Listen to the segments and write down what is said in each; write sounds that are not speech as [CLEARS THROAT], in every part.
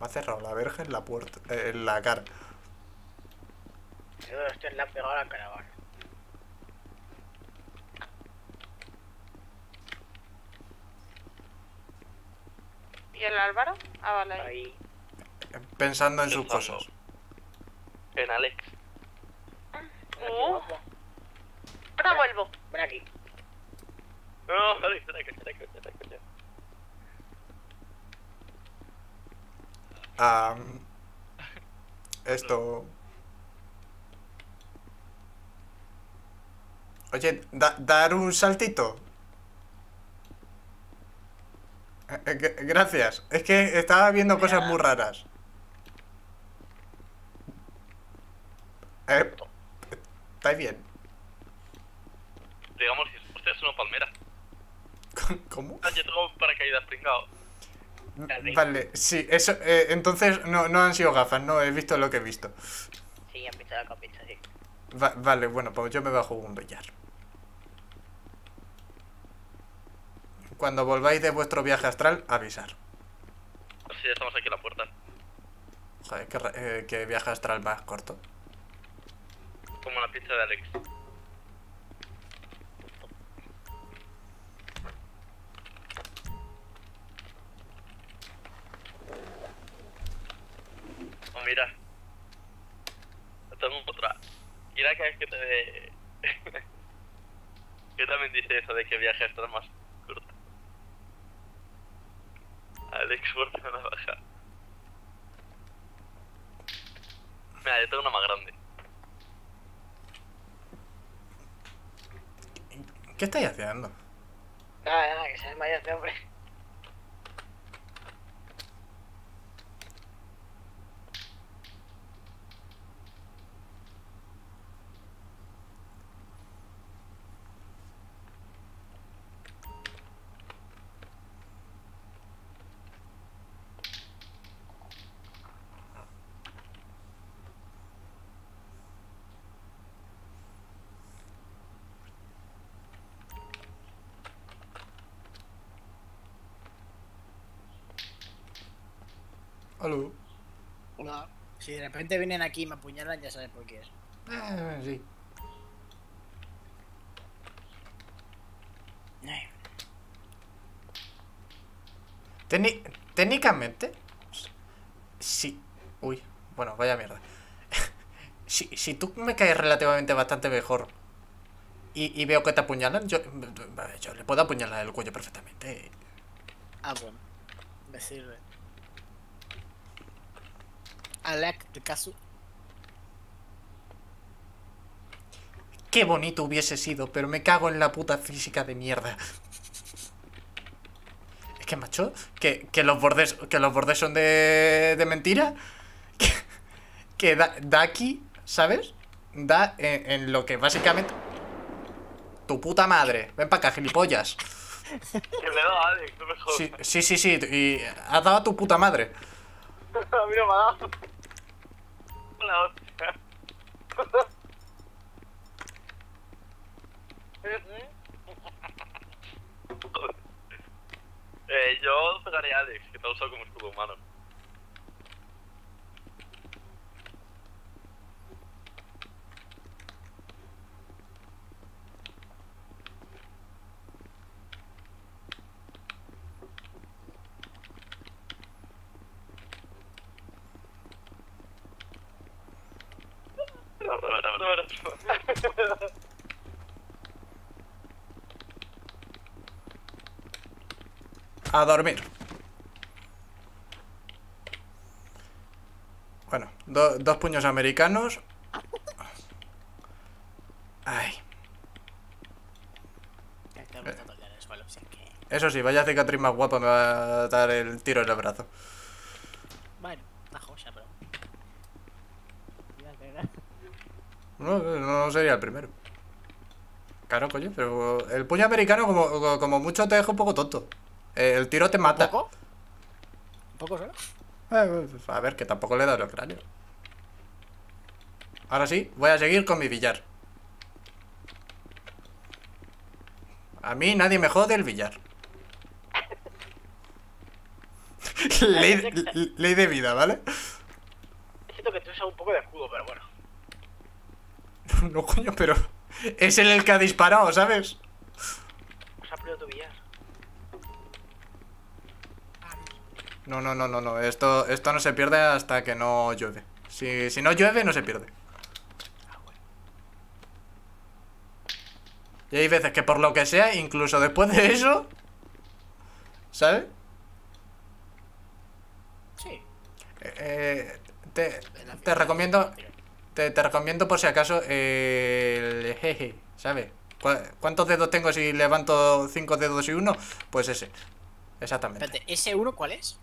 Me ha cerrado la verja en la puerta, eh, en la cara. Yo estoy en la pegada a la caravana. ¿Y el Álvaro? Ah, vale. ahí. Pensando en sus cosas. En Alex. Ven aquí, Uh. Ahora vuelvo. Ven aquí. No, Alex, Alex, Alex, Alex, Alex. Ah, esto. Oye, da- dar un saltito. Eh, eh, gr- gracias. Es que estaba viendo cosas muy raras. Eh, ¿Estáis bien? Digamos que hostia, es una palmera. [LAUGHS] ¿Cómo? Ah, yo tengo paracaídas pringado. Vale, sí, eso. eh, entonces no, no han sido gafas, no he visto lo que he visto. Sí, han visto la capicha, sí. Va- vale, bueno, pues yo me bajo un billar. Cuando volváis de vuestro viaje astral, avisar. Así ya estamos aquí en la puerta. Joder, qué, ra- eh, qué viaje astral más corto. Como la pizza de Alex. Oh, mira. Tengo otra. Mira que es que te... [LAUGHS] Yo también dice eso de que viaje astral más corto. Alex, fuerte una baja. Mira, yo tengo una más grande. ¿Qué estáis haciendo? Nada, nada, que se desmaya este hombre. Aló. No. Si de repente vienen aquí y me apuñalan, ya sabes por qué es. Eh, sí. Técnicamente. Sí. Uy, bueno, vaya mierda. [LAUGHS] si, si tú me caes relativamente bastante mejor y, y veo que te apuñalan, yo, yo le puedo apuñalar el cuello perfectamente. Ah, bueno. Me sirve. Alec, de caso. Qué bonito hubiese sido, pero me cago en la puta física de mierda. Es que, macho, que, que los bordes que los bordes son de, de mentira. Que, que da, da aquí, ¿sabes? Da en, en lo que básicamente... Tu puta madre. Ven para acá, gilipollas. Que le he dado a Alex, no me jodas. Sí, sí, sí, sí. Y has dado a tu puta madre. [LAUGHS] A mí no me ha dado. Hostia. [LAUGHS] eh, yo pegaré a Alex, que ha usado como escudo humano. A dormir. Bueno, do- dos puños americanos. Ay. Eso sí, vaya cicatriz más guapa me va a dar el tiro en el brazo. Bueno, una joya, pero. No sería el primero. Claro, coño, pero el puño americano como, como mucho te deja un poco tonto. Eh, El tiro te mata. ¿Un poco? ¿Un poco solo? Eh, A ver, que tampoco le he dado el cráneo. Ahora sí, voy a seguir con mi billar. A mí nadie me jode el billar. [LAUGHS] ley, de- ley de vida, ¿vale? Siento que tú usas un poco de escudo, pero bueno. [LAUGHS] No, coño, pero es él el que ha disparado, ¿sabes? Os ha perdido tu billar. No, no, no, no, no. Esto, esto no se pierde hasta que no llueve. Si, si no llueve, no se pierde. Y hay veces que por lo que sea, incluso después de eso, ¿sabes? Sí. Eh, te, te recomiendo, te, te recomiendo por si acaso el jeje, ¿sabes? ¿Cu- ¿Cuántos dedos tengo si levanto cinco dedos y uno? Pues ese. Exactamente. Espérate, ¿ese uno cuál es?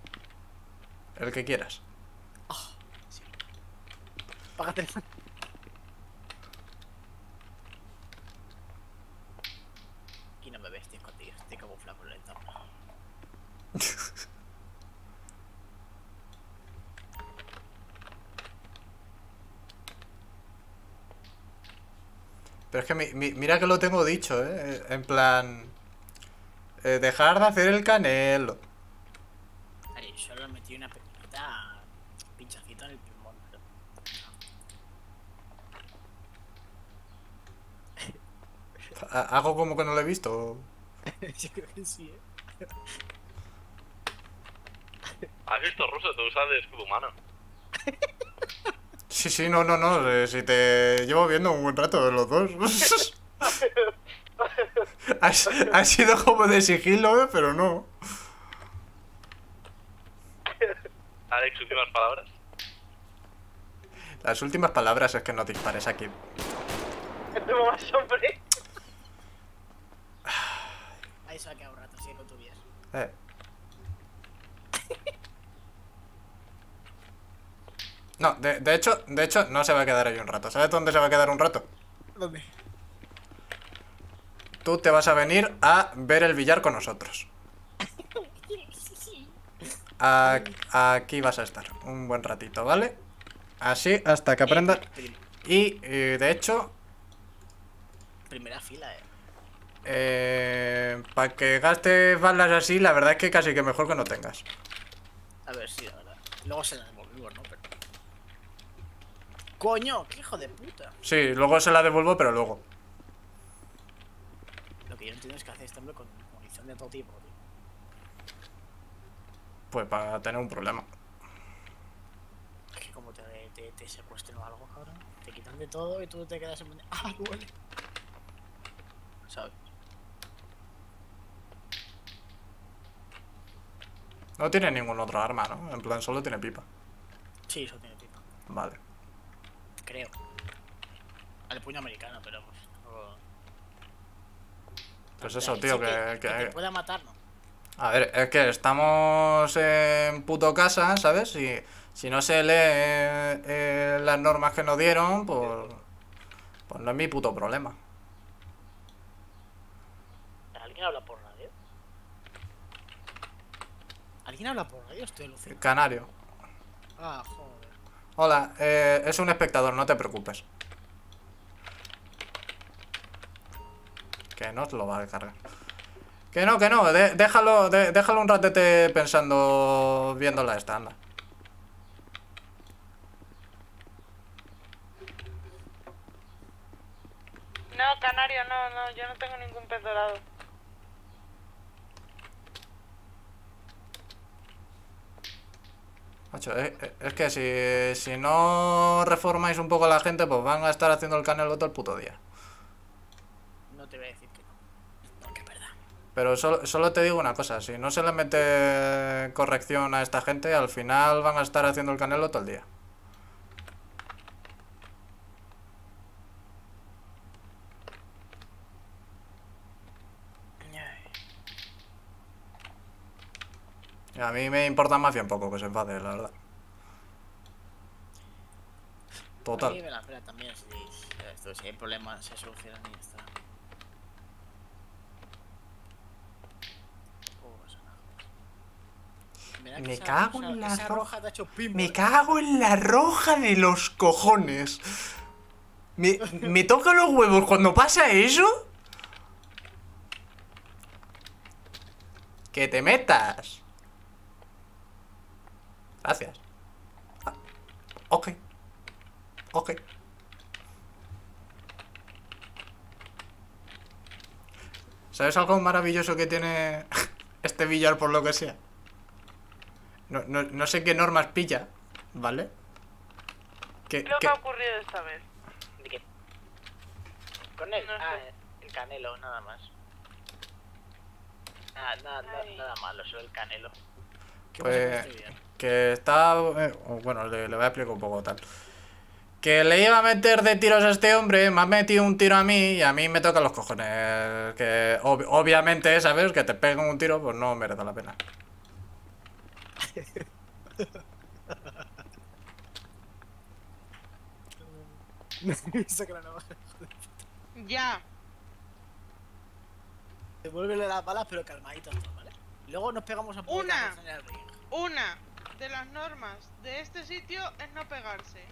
El que quieras. Págate. Aquí no me ves, estoy escondido. Estoy el entorno. Pero es que mi- mi- mira que lo tengo dicho, ¿eh? En plan... eh, dejar de hacer el canelo. Ay, solo metí una pequeñita pinchacito en el pulmón. pero- Ha- Hago como que no lo he visto. [LAUGHS] Yo creo que sí, eh. ¿Has visto ruso? Tú usas de escudo humano. Sí, sí, no, no, no. eh, Si te llevo viendo un buen rato de los dos. [LAUGHS] Has- ha sido como de sigilo, ¿eh? pero no. Alex, últimas palabras. Las últimas palabras es que no dispares aquí. [LAUGHS] Más hombre. Ahí se va a quedar un rato, sigue con tu billar. Eh. [LAUGHS] No, de, de hecho, de hecho, no se va a quedar ahí un rato. ¿Sabes dónde se va a quedar un rato? ¿Dónde? Tú te vas a venir a ver el billar con nosotros. [LAUGHS] A- aquí vas a estar un buen ratito, ¿vale? Así hasta que aprendas. Y eh, de hecho, Primera fila, eh. Eh, para que gastes balas así, la verdad es que casi que mejor que no tengas. A ver, sí, la verdad. Luego se la devolvimos, ¿no? Pero... ¡Coño! ¡Qué hijo de puta! Sí, luego se la devuelvo, pero luego. Lo que yo entiendo es que hace este hombre con munición de todo tipo, tío. Pues para tener un problema. Es que como te, te, te secuestren o algo, cabrón, te quitan de todo y tú te quedas en... ¡Ah, duele! ¿Sabes? No tiene ningún otro arma, ¿no? En plan, solo tiene pipa. Sí, eso tiene pipa. Vale. Creo. Al puño americano, pero pues... Pues eso, tío, que... que te que- pueda matar, ¿no? A ver, es que estamos en puto casa, ¿sabes? Y si no se lee eh, las normas que nos dieron, pues... Pues no es mi puto problema. ¿Alguien habla por radio? ¿Alguien habla por radio? Estoy alucinando. Canario. Ah, joder. Hola, eh, es un espectador, no te preocupes. Que no te lo va a cargar. Que no, que no, de- déjalo, de- déjalo un ratete pensando, viéndola esta, anda. No, canario, no, no, yo no tengo ningún pez dorado. Macho, eh, eh, es que si, si no reformáis un poco a la gente, pues van a estar haciendo el canelo todo el puto día. No te voy a decir que no. Porque es verdad. Pero solo, solo te digo una cosa, si no se le mete corrección a esta gente, al final van a estar haciendo el canelo todo el día. Y a mí me importa más bien poco que se enfade, la verdad. A mí Total. me la pela también si, esto, si hay problemas se solucionan y ya está. Oh, Me cago esa- en la roja pimbo, Me eh. cago en la roja de los cojones. Me, me [LAUGHS] toca los huevos cuando pasa eso. Que te metas. Gracias. Ah, ok. Ok. ¿Sabes algo maravilloso que tiene [LAUGHS] este billar por lo que sea? No, no, no sé qué normas pilla, ¿vale? ¿Qué es lo que- ha ocurrido esta vez? ¿De qué? Con él. No ah, sé. el canelo, nada más. Nada, nada, nada, nada malo, solo el canelo. ¿Qué Pues- video? Que está... eh, bueno, le, le voy a explicar un poco tal. Que le iba a meter de tiros a este hombre, me ha metido un tiro a mí y a mí me tocan los cojones. Que ob- obviamente, ¿sabes? Que te peguen un tiro, pues no merece la pena. [LAUGHS] Ya. Devuélvele las balas, pero calmaditos ¿vale? Luego nos pegamos a Una. en el ring. Una de las normas de este sitio es no pegarse.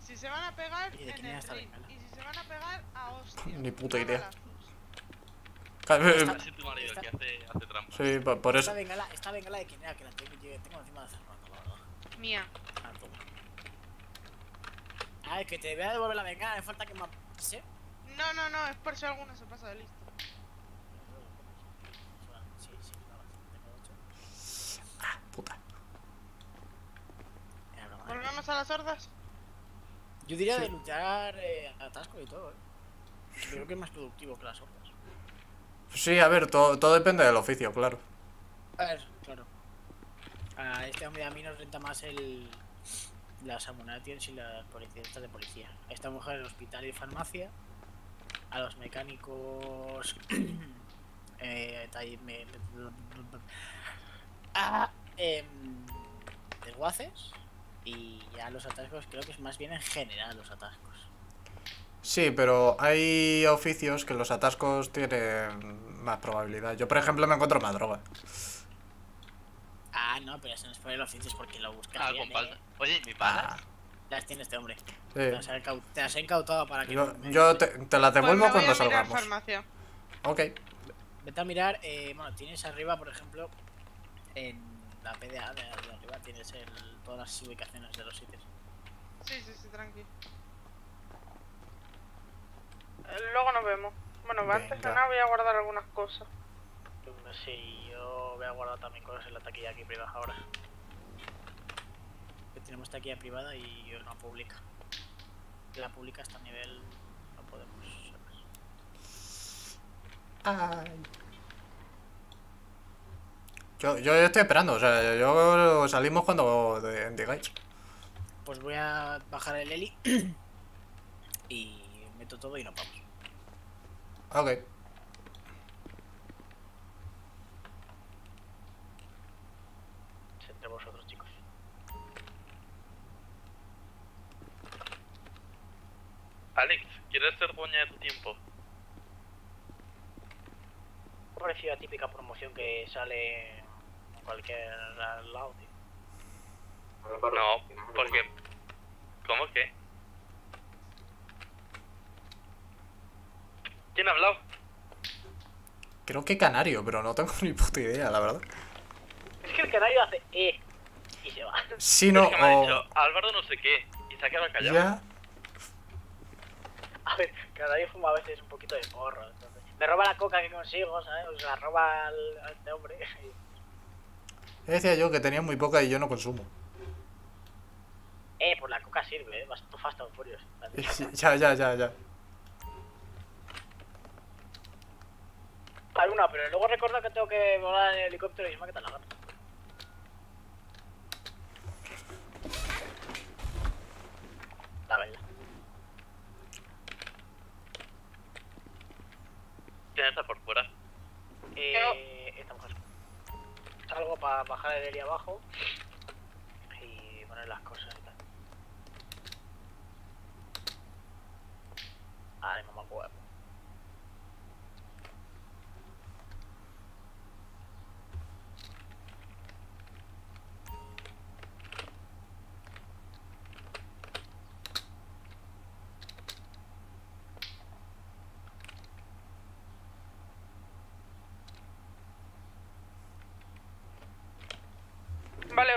Si se van a pegar, ¿Y en el ring. Y si se van a pegar, a hostia. Ni puta idea. Esta- Ese es tu marido esta- que hace, hace trampa. Sí, por, por eso. Esta bengala, esta bengala de quién era, que la tengo, yo tengo encima de la verdad. Mía. Ah, toma. Ah, es que te voy a devolver la bengala, me falta que me apise. No, no, no, es por si alguno se pasa de listo. Sí, sí, nada, tengo ocho. Ah, puta. Era ¿eh? ¿Volvemos a las hordas? Yo diría Sí. de luchar eh, atasco y todo, eh. Creo que es más productivo que las hordas. Sí, a ver, todo, todo depende del oficio, claro. A ver, claro. A este hombre a mí nos renta más el las amunatios y las policías de policía. A esta mujer el hospital y farmacia. A los mecánicos eh, a em, desguaces y ya los atascos creo que es más bien en general los atascos. Sí, pero hay oficios que los atascos tienen más probabilidad. Yo, por ejemplo, me encuentro más droga. Ah, no, pero eso no es por el oficio, es porque lo buscas Ah, bien. ¿eh? Oye, ¿mi Ah, palas? Las tiene este hombre. sí. Te, has incau- te has incautado para que... Yo, me- yo te, te la devuelvo Pues voy cuando salgamos. farmacia. Ok. Vete a mirar, eh, bueno, tienes arriba, por ejemplo, en la PDA de, de arriba tienes el, todas las ubicaciones de los sitios. Sí, sí, sí, tranqui. Eh, Luego nos vemos. Bueno, antes de nada voy a guardar algunas cosas. Sí, yo voy a guardar también cosas en la taquilla aquí privada ahora. Que tenemos taquilla privada y una pública. La pública está a nivel... no podemos... Ay. Yo, yo estoy esperando, o sea, yo salimos cuando digáis. Pues voy a bajar el heli [CLEARS THROAT] y meto todo y nos vamos. Ok. Entre vosotros, chicos. Alex, ¿quieres ser dueña de tu tiempo? Parecía típica promoción que sale cualquier lado, tío. No, porque... ¿Cómo que? ¿Quién ha hablado? Creo que canario, pero no tengo [LAUGHS] ni puta idea, la verdad. Es que el canario hace E y se va. Si no, es que me ha o... dicho Álvaro no sé qué y se ha quedado callado. Ya. A ver, canario fuma a veces un poquito de porro. Entonces. Me roba la coca que consigo, ¿sabes? O sea, roba al, a este hombre. Decía yo que tenía muy poca y yo no consumo. Eh, pues la coca sirve, ¿eh? Vas tú fast and furious. [LAUGHS] Ya, ya, ya, ya. Hay una, pero luego recuerdo que tengo que volar en el helicóptero y se me ha quitado la gana. La verdad. ¿Quién está por fuera? Eh, esta mujer. Salgo para bajar el heli abajo y poner las cosas y tal. Mamá huevo. Vale,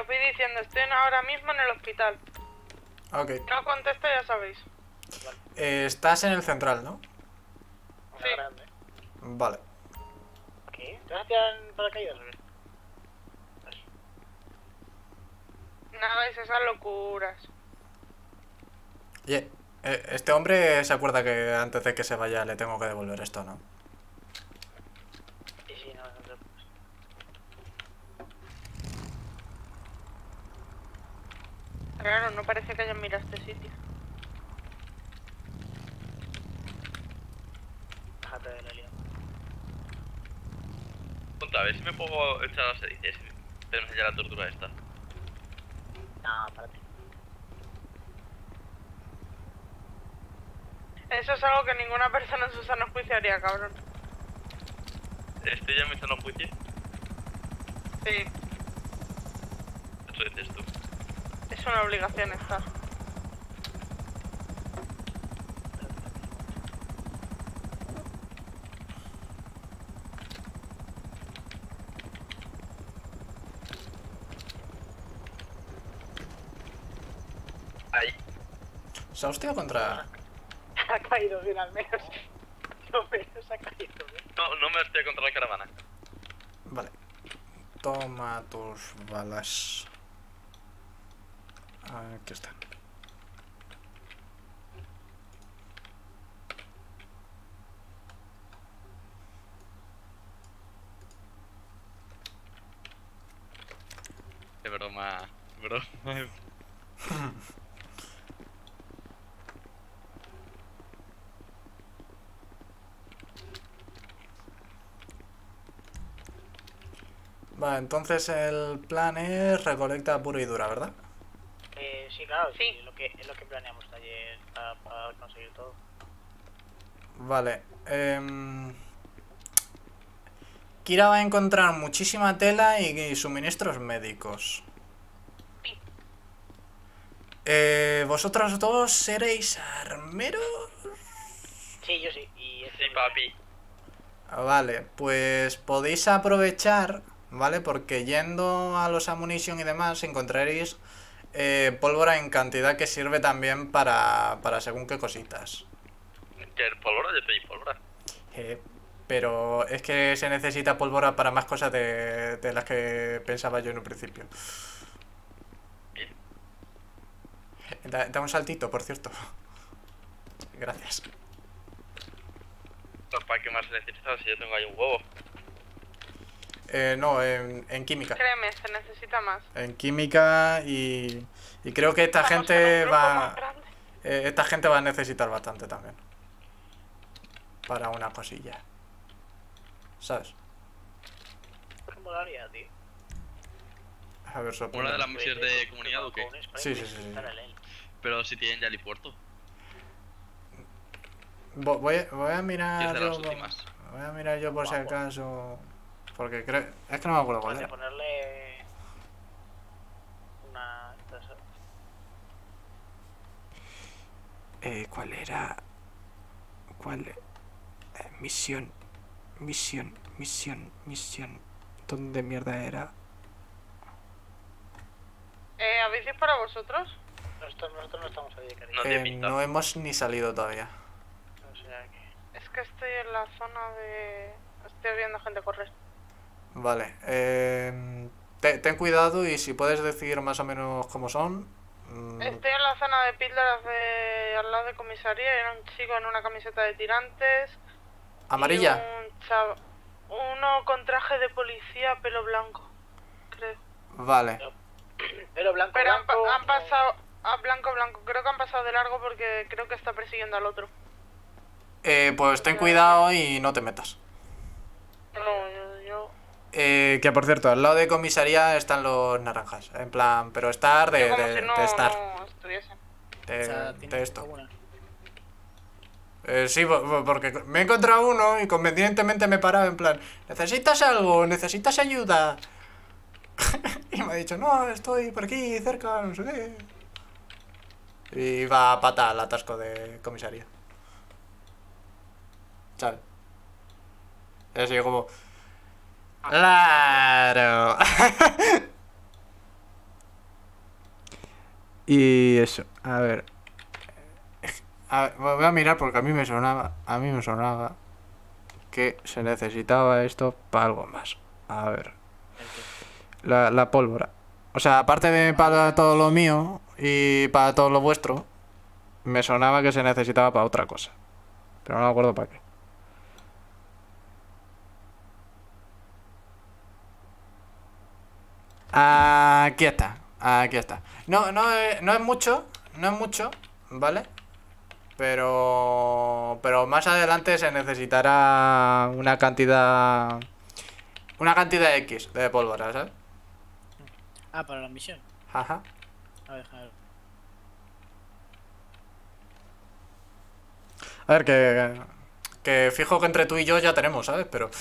os voy diciendo, estoy ahora mismo en el hospital. Ok. No contesto, ya sabéis. Eh, estás en el central, ¿no? Sí. grande. Vale. ¿Qué? ¿Te vas a tirar en paracaídas o qué? No hagáis esas locuras. Oye, eh, este hombre se acuerda que antes de que se vaya le tengo que devolver esto, ¿no? Sí, sí, no, no te preocupes. Claro, no parece que hayan mirado este sitio. Déjate de la liada. Punta, a ver si me puedo echar las y tenemos ya la tortura esta. No, párate. Eso es algo que ninguna persona en su sano juicio haría, cabrón. ¿Estoy ya en mi sano juicio? Sí, Eso dices tú. Es una obligación estar. Ahí. ¿Se ha hostiado contra...? Ha caído bien al menos. Lo menos ha caído bien. No, no me estoy contra la caravana. Vale. Toma tus balas. Aquí están. Qué broma. Broma. Vale, entonces el plan es recolecta pura y dura, ¿verdad? Sí, claro, sí. Sí. Es lo que, es lo que planeamos ayer para, para conseguir todo. Vale. em, Kira va a encontrar muchísima tela y, y suministros médicos. Eh, ¿Vosotros dos seréis armeros? Sí, yo sí. Y este Sí, papi. Ah, Vale, pues podéis aprovechar, ¿vale? Porque yendo a los ammunition y demás encontraréis eh, pólvora en cantidad que sirve también para, para según qué cositas. El pólvora, yo te di pólvora. Eh, pero es que se necesita pólvora para más cosas de, de las que pensaba yo en un principio. Da, da un saltito, por cierto. Gracias. ¿Para qué más necesitas si yo tengo ahí un huevo? Eh, no, en, en química. Créeme, se necesita más. En química y, y creo que esta Estamos gente va... eh, esta gente va a necesitar bastante también. Para una cosilla. ¿Sabes? ¿Qué molaría, tío? A ver, sorprende. Una de las misiones de comunidad o qué? Sí, sí, sí. Pero si tienen ya el puerto. Vo- Voy, a- voy a mirar yo. Voy a mirar yo por si acaso. Porque creo. Es que no me acuerdo cuál era. ponerle una Eh, ¿Cuál era? ¿Cuál? eh, misión. Misión. Misión. Misión. ¿Dónde mierda era? Eh, ¿Habéis disparado vosotros? Nosotros, nosotros no estamos ahí, cariño. No Eh, no hemos ni salido todavía. O sea que. Es que estoy en la zona de... Estoy viendo gente correr. Vale. Eh, te- ten cuidado y si puedes decir más o menos cómo son. mm, Estoy en la zona de píldoras de al lado de comisaría era un chico en una camiseta de tirantes. amarilla. Un chavo- Uno con traje de policía, pelo blanco, creo. Vale. Pero blanco, Pero han, pa- blanco, han pasado... A blanco, blanco. Creo que han pasado de largo porque creo que está persiguiendo al otro. Eh, pues ten cuidado y no te metas. No, yo... Eh, que por cierto, al lado de comisaría están los naranjas. En plan, pero estar de, yo como de- si no, de estar. no. De, O sea, de tiene esto. Eh, sí, po- po- porque me he encontrado uno y convenientemente me he parado en plan, ¿necesitas algo? ¿Necesitas ayuda? [LAUGHS] y me ha dicho, no, estoy por aquí, cerca, no sé qué. Y va a pata al atasco de comisaría. ¿Sabes? Y así como... ¡Claro! [LAUGHS] Y eso, a ver. Voy a mirar porque a mí me sonaba, a mí me sonaba que se necesitaba esto para algo más. A ver, la, la pólvora. O sea, aparte de para todo lo mío y para todo lo vuestro, me sonaba que se necesitaba para otra cosa. Pero no me acuerdo para qué. Aquí está, aquí está. No, no, es, no es mucho, no es mucho, ¿vale? Pero, pero más adelante se necesitará una cantidad, una cantidad X de pólvora, ¿sabes? Ah, para la misión. Ajá. A ver, a ver. A ver, que, que fijo que entre tú y yo ya tenemos, ¿sabes? Pero... [LAUGHS]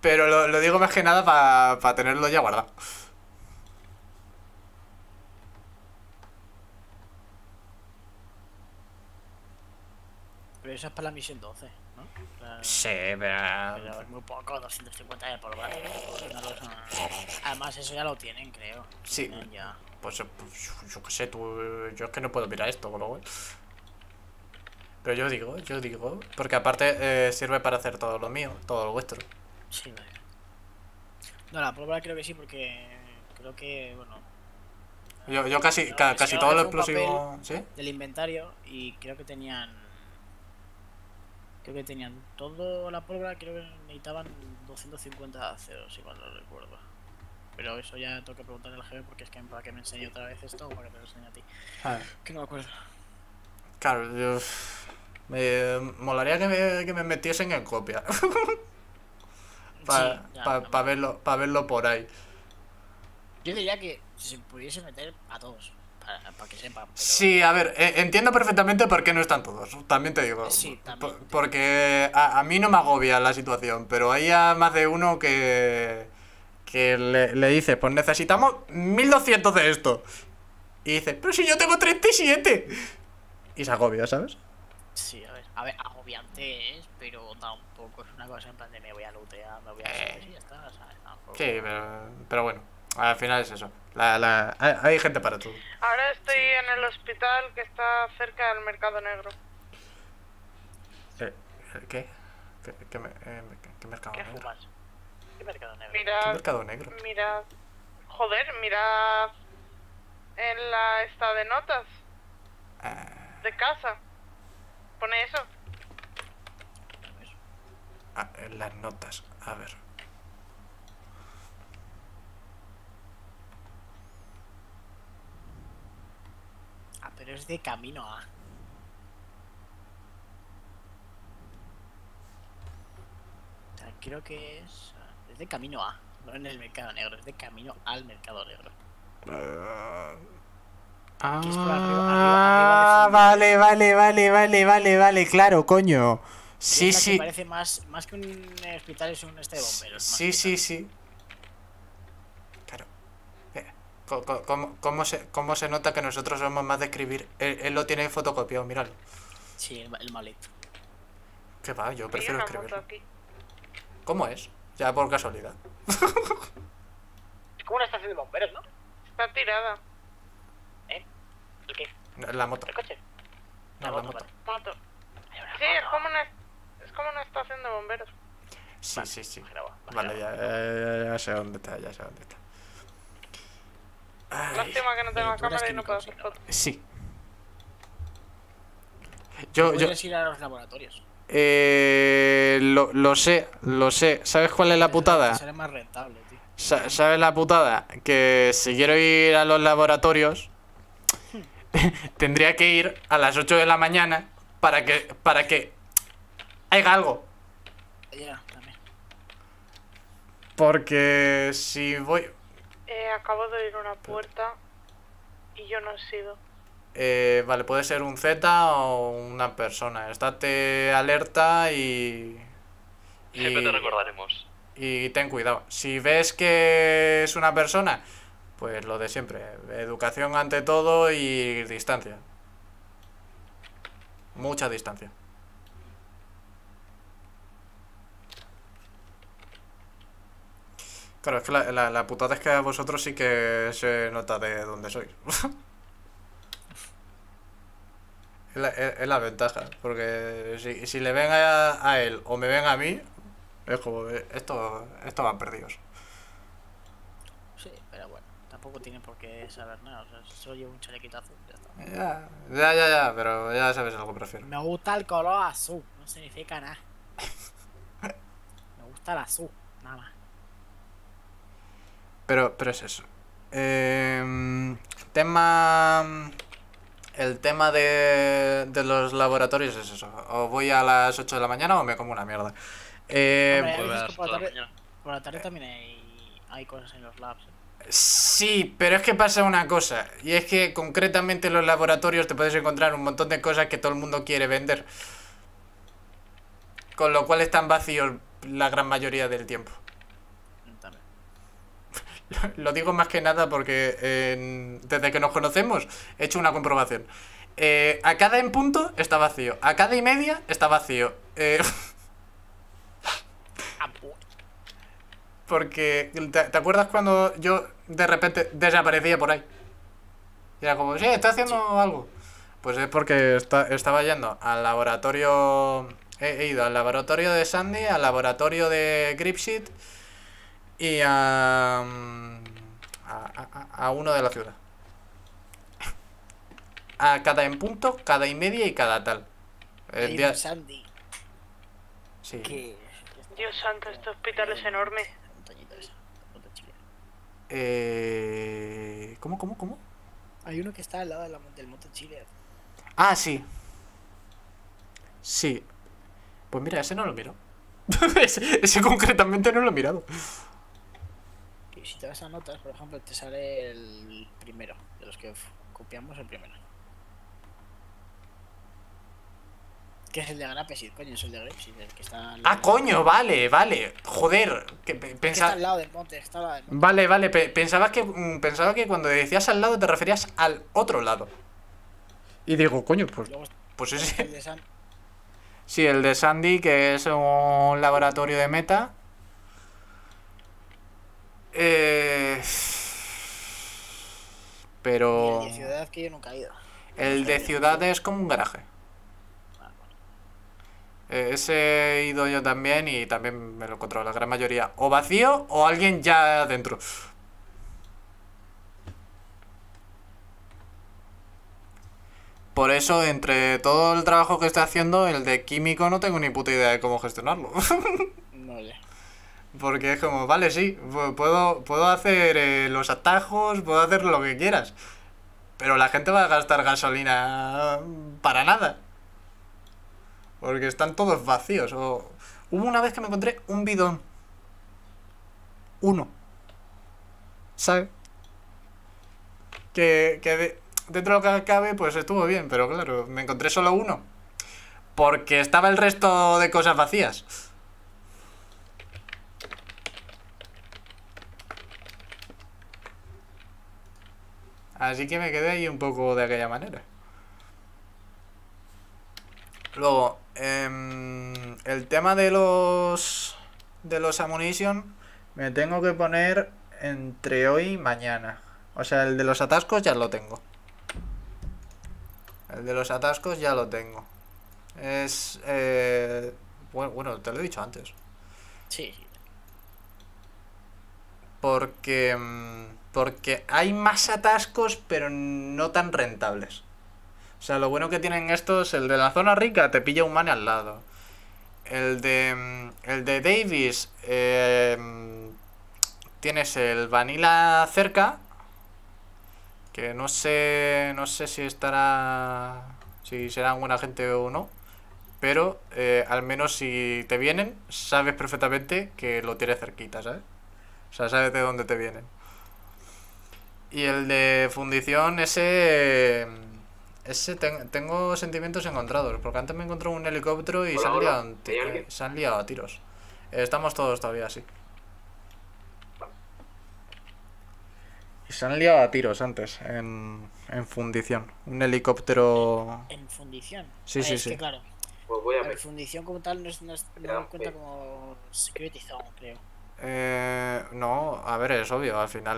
Pero lo, lo digo más que nada para tenerlo ya guardado. Pero eso es para la misión 12, ¿no? La- Sí, pero... Pero es muy poco, 250 de pólvora. No lo son. Además, eso ya lo tienen, creo. Sí. Tienen ya. Pues, pues, yo- yo qué sé, tú... Yo es que no puedo mirar esto, con lo cual... Pero yo digo, yo digo... Porque aparte eh, sirve para hacer todo lo mío, todo lo vuestro. Sí, vale. No, la pólvora creo que sí, porque creo que, bueno, Yo, yo casi, No, ca- me casi todo lo explosivo... ¿Sí? del inventario y creo que tenían. Creo que tenían todo la pólvora, creo que necesitaban 250 aceros, si mal no recuerdo. Pero eso ya tengo que preguntarle al jefe porque es que para que me enseñe otra vez esto o para que te lo enseñe a ti. Ah. Que no me acuerdo. Claro, yo... Me molaría que me, que me metiesen en copia. [LAUGHS] Para Sí, pa, no, pa verlo, pa verlo por ahí. Yo diría que si se pudiese meter a todos, para, para que sepan. pero- Sí, a ver, eh, entiendo perfectamente por qué no están todos. También te digo. Sí, también. Por- Porque a, a mí no me agobia la situación, pero hay a más de uno que, que le, le dice, pues necesitamos 1200 de esto. Y dice, pero si yo tengo 37. Y se agobia, ¿sabes? Sí, a ver, a ver, agobiante es, pero tampoco es una cosa en plan de me voy a lootear, me voy a Eh. y ya está, ¿sabes? Tampoco. Sí, pero, pero bueno, al final es eso. La, la, hay, gente para todo. Ahora estoy en el hospital que está cerca del mercado negro. Eh, ¿Qué? ¿Qué, qué, me- eh, qué- qué mercado ¿Qué negro? fumas? ¿Qué mercado negro? ¿Qué Mirad, mercado negro? mirad. Joder, mirad en la esta de notas Ah, de casa. Pone eso. Ah, las notas, a ver. Ah, pero es de camino a. O sea, creo que es. Es de camino a. No en el mercado negro, es de camino al mercado negro. Ah, arriba- arriba- arriba vale, vale, vale, vale, vale, vale, claro, coño. Sí, Es la que sí. Parece más, más que un hospital, es un este de bomberos. más Sí, que sí, sí. Claro. Eh, co- ¿Cómo, cómo se, ¿Cómo se nota que nosotros somos más de escribir? Él, él lo tiene fotocopiado, míralo. Sí, el, el malito. ¿Qué va? Yo Hay prefiero escribirlo. aquí. ¿Cómo es? Ya por casualidad. Es como una estación de bomberos, ¿no? Está tirada. ¿El qué? La moto. ¿El coche? No, la moto. Sí, es como una es como una estación de bomberos. Sí, sí, sí. Vale, ya, ya, sé dónde está, ya sé dónde está. Ay, Lástima que no eres cámara y no puedo hacer fotos. sí. Yo, yo, Puedes ir a los laboratorios. eh, lo, lo sé, lo sé. ¿Sabes cuál es la putada? Será más rentable, tío. Sa- ¿Sabes la putada? Que si quiero ir a los laboratorios, [LAUGHS] tendría que ir a las 8 de la mañana para que, para que haya algo. Ya, también. Porque si voy... Eh, acabo de oír una puerta y yo no he sido. eh, vale, puede ser un Z o una persona. Estate alerta y... Siempre te recordaremos. Y ten cuidado. Si ves que es una persona, pues lo de siempre. Educación ante todo y distancia. Mucha distancia. Claro, es que la, la, la putada es que a vosotros sí que se nota de dónde sois. [LAUGHS] es, la, es- es la ventaja, porque si, si le ven a, a él o me ven a mí, es como, eh, esto, estos van perdidos. Sí, pero bueno, tampoco tiene por qué saber nada. O sea, solo llevo un chalequito azul. Ya está. Ya, ya, ya, ya, pero ya sabes algo que prefiero. Me gusta el color azul, no significa nada. [LAUGHS] Me gusta el azul, nada más. Pero, pero es eso. Em, tema. El tema de, de los laboratorios es eso. O voy a las 8 de la mañana o me como una mierda. Eh, Hombre, a que por la de la tarde, por la tarde también hay, hay cosas en los labs. ¿eh? sí, pero es que pasa una cosa. Y es que concretamente en los laboratorios te puedes encontrar un montón de cosas que todo el mundo quiere vender. Con lo cual están vacíos la gran mayoría del tiempo. [LAUGHS] Lo digo más que nada porque desde que nos conocemos he hecho una comprobación. Eh, a cada en punto está vacío. A cada y media está vacío. Eh, [LAUGHS] Ah, bu- porque, ¿te, te acuerdas cuando yo de repente desaparecía por ahí? Y era como, sí, estoy haciendo algo. Pues es porque esta- estaba yendo al laboratorio... He, he ido al laboratorio de Sandy, al laboratorio de Gripsheet y a, a, a- a uno de la ciudad. A cada en punto, cada y media y cada tal. El día... Sandy Sí. Dios santo, este hospital es enorme. Eh... ¿Cómo, cómo, cómo? Hay uno que está al lado de la, mon- del monte Chile. Ah, sí. Sí. Pues mira, ese no lo miro. [LAUGHS] ese, ese concretamente no lo he mirado. Si te vas a notas, por ejemplo, te sale el primero, de los que copiamos el primero. Que es el de Grapesit, coño, es el de Grapesit, el que está al lado Ah, coño, vale, vale. Joder, que pe- que está al lado del monte, está al lado del monte. Vale, vale, pe- pensaba que mm, pensaba que cuando decías al lado te referías al otro lado. Y digo, coño, pues, Luego pues ese. el de San... Sí, el de Sandy, que es un laboratorio de meta. Eh... Pero... el de Ciudad que yo nunca he ido. El de ciudad es como un garaje. Ah, bueno. Eh, ese he ido yo también y también me lo he encontrado la gran mayoría. O vacío o alguien ya dentro. Por eso, entre todo el trabajo que estoy haciendo, el de químico no tengo ni puta idea de cómo gestionarlo. [LAUGHS] Porque es como, vale, sí, pu- puedo, puedo hacer eh, los atajos, puedo hacer lo que quieras. Pero la gente va a gastar gasolina para nada. Porque están todos vacíos. O... Hubo una vez que me encontré un bidón. Uno. ¿Sabes? Que, que de- dentro de lo que cabe, pues estuvo bien. Pero claro, me encontré solo uno. Porque estaba el resto de cosas vacías. Así que me quedé ahí un poco de aquella manera. Luego, em, el tema de los de los ammunition me tengo que poner entre hoy y mañana. O sea, el de los atascos ya lo tengo. El de los atascos ya lo tengo. Es eh, bueno, bueno, te lo he dicho antes. Sí. Porque, mm, porque hay más atascos, pero no tan rentables. O sea, lo bueno que tienen estos, el de la zona rica te pilla un mane al lado. El de, mm, el de Davis, mm, tienes el Vanilla cerca. Que no sé, no sé si estará, si serán buena gente o no. Pero eh, al menos si te vienen, sabes perfectamente que lo tienes cerquita, ¿sabes? O sea, sabes de dónde te vienen. Y el de fundición, ese. Ese ten- tengo sentimientos encontrados. Porque antes me encontró un helicóptero y Hola, se, han hola. liado, se han liado a tiros. Estamos todos todavía así. Y se han liado a tiros antes, en, en fundición. Un helicóptero. En fundición. Sí, Ah, sí, es sí. que claro, Pues voy a ver, fundición como tal no, es, no, es- no cuenta como security zone, creo. Eh, no, a ver, es obvio, al final